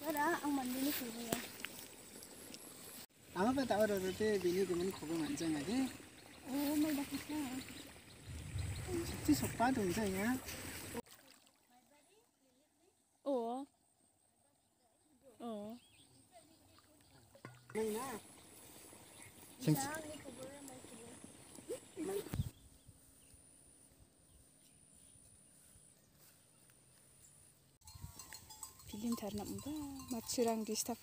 Wala, ang mandinig ko आमा त अरू अरू चाहिँ भिनीको पनि खोको भन्छ यहाँ कि ओ मैदा खिच्छ साँच्चै सोपात हुन्छ यहाँ ओ ओ limtar na mba mat surang di stap